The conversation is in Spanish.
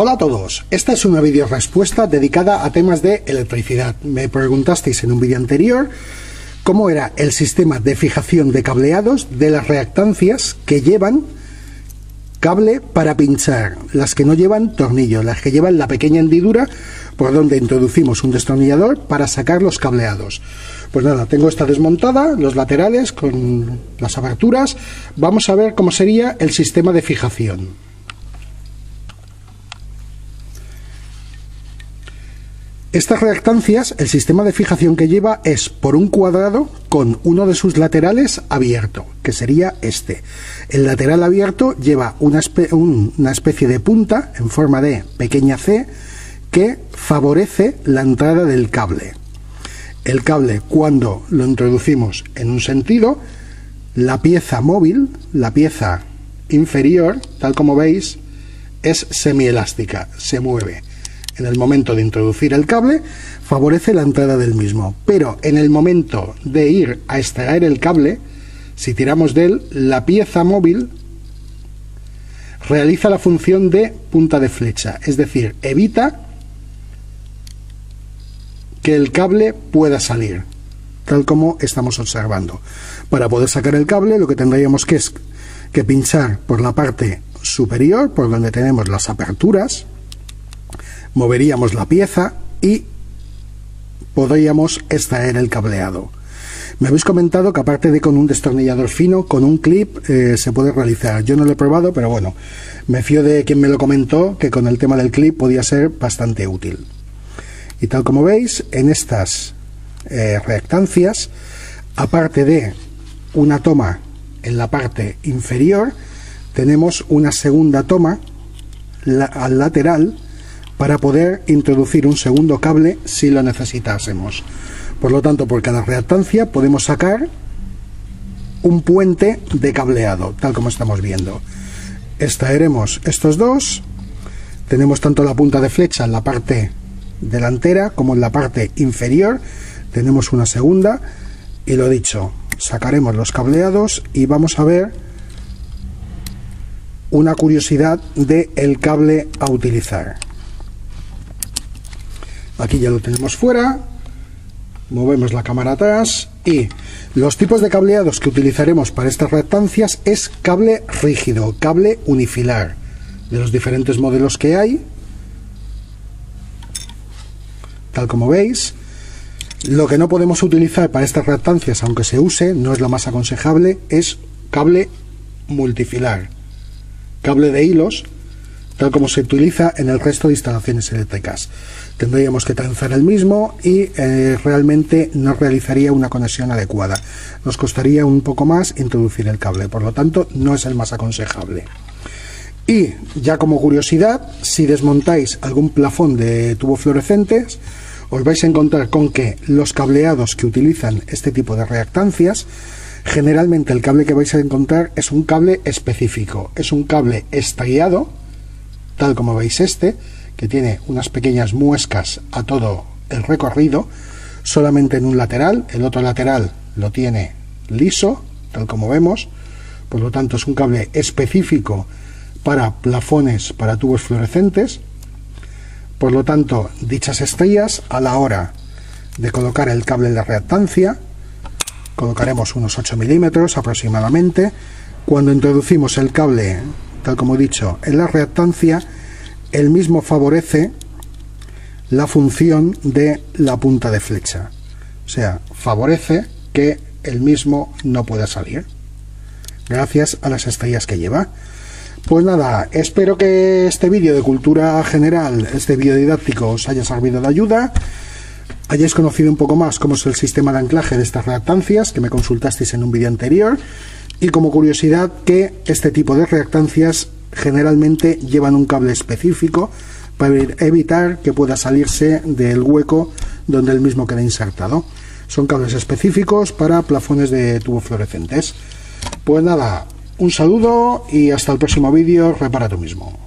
Hola a todos, esta es una video respuesta dedicada a temas de electricidad. Me preguntasteis en un vídeo anterior cómo era el sistema de fijación de cableados de las reactancias que llevan cable para pinchar, las que no llevan tornillo, las que llevan la pequeña hendidura por donde introducimos un destornillador para sacar los cableados. Pues nada, tengo esta desmontada, los laterales con las aberturas. Vamos a ver cómo sería el sistema de fijación. Estas reactancias, el sistema de fijación que lleva es por un cuadrado con uno de sus laterales abierto, que sería este. El lateral abierto lleva una, especie de punta en forma de pequeña C que favorece la entrada del cable. El cable, cuando lo introducimos en un sentido, la pieza móvil, la pieza inferior, tal como veis, es semielástica, se mueve en el momento de introducir el cable favorece la entrada del mismo. Pero en el momento de ir a extraer el cable, si tiramos de él, la pieza móvil realiza la función de punta de flecha, es decir, evita que el cable pueda salir, tal como estamos observando. Para poder sacar el cable lo que tendríamos que es que pinchar por la parte superior, por donde tenemos las aperturas, moveríamos la pieza y podríamos extraer el cableado. Me habéis comentado que aparte de con un destornillador fino, con un clip eh, se puede realizar. Yo no lo he probado, pero bueno, me fío de quien me lo comentó que con el tema del clip podía ser bastante útil. Y tal como veis, en estas eh, reactancias, aparte de una toma en la parte inferior, tenemos una segunda toma al lateral para poder introducir un segundo cable si lo necesitásemos. Por lo tanto, por cada reactancia podemos sacar un puente de cableado, tal como estamos viendo. Extraeremos estos dos. Tenemos tanto la punta de flecha en la parte delantera como en la parte inferior. Tenemos una segunda. Y lo dicho, sacaremos los cableados y vamos a ver una curiosidad del el cable a utilizar. Aquí ya lo tenemos fuera. Movemos la cámara atrás y los tipos de cableados que utilizaremos para estas reactancias es cable rígido, cable unifilar, de los diferentes modelos que hay. Tal como veis, lo que no podemos utilizar para estas reactancias, aunque se use, no es lo más aconsejable, es cable multifilar, cable de hilos tal como se utiliza en el resto de instalaciones eléctricas. Tendríamos que trenzar el mismo y eh, realmente no realizaría una conexión adecuada. Nos costaría un poco más introducir el cable, por lo tanto no es el más aconsejable. Y ya como curiosidad, si desmontáis algún plafón de tubos fluorescentes, os vais a encontrar con que los cableados que utilizan este tipo de reactancias, generalmente el cable que vais a encontrar es un cable específico, es un cable estriado, tal como veis este, que tiene unas pequeñas muescas a todo el recorrido, solamente en un lateral, el otro lateral lo tiene liso, tal como vemos, por lo tanto es un cable específico para plafones para tubos fluorescentes, por lo tanto dichas estrellas a la hora de colocar el cable en la reactancia, colocaremos unos 8 milímetros aproximadamente, cuando introducimos el cable tal como he dicho, en la reactancia, el mismo favorece la función de la punta de flecha. O sea, favorece que el mismo no pueda salir. Gracias a las estrellas que lleva. Pues nada, espero que este vídeo de cultura general, este vídeo didáctico, os haya servido de ayuda. Hayáis conocido un poco más cómo es el sistema de anclaje de estas reactancias, que me consultasteis en un vídeo anterior. Y como curiosidad que este tipo de reactancias generalmente llevan un cable específico para evitar que pueda salirse del hueco donde el mismo queda insertado. Son cables específicos para plafones de tubos fluorescentes. Pues nada, un saludo y hasta el próximo vídeo, repara tú mismo.